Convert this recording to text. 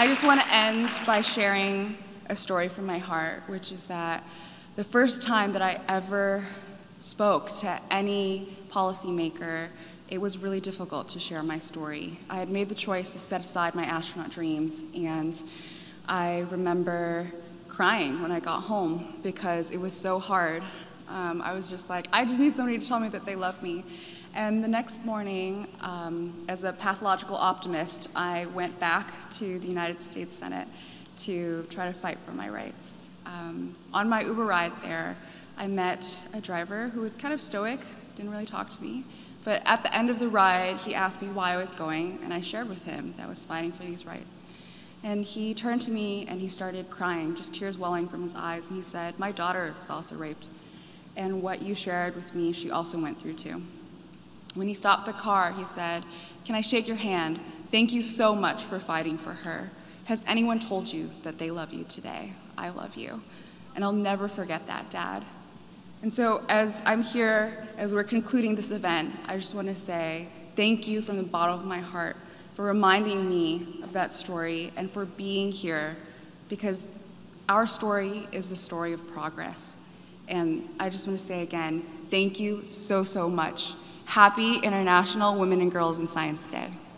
I just want to end by sharing a story from my heart, which is that the first time that I ever spoke to any policymaker, it was really difficult to share my story. I had made the choice to set aside my astronaut dreams, and I remember crying when I got home because it was so hard. Um, I was just like, I just need somebody to tell me that they love me. And the next morning, um, as a pathological optimist, I went back to the United States Senate to try to fight for my rights. Um, on my Uber ride there, I met a driver who was kind of stoic, didn't really talk to me. But at the end of the ride, he asked me why I was going, and I shared with him that I was fighting for these rights. And he turned to me and he started crying, just tears welling from his eyes, and he said, My daughter was also raped. And what you shared with me, she also went through too. When he stopped the car, he said, Can I shake your hand? Thank you so much for fighting for her. Has anyone told you that they love you today? I love you. And I'll never forget that, Dad. And so, as I'm here, as we're concluding this event, I just want to say thank you from the bottom of my heart for reminding me of that story and for being here because our story is the story of progress. And I just want to say again, thank you so, so much. Happy International Women and Girls in Science Day.